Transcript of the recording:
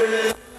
Amen.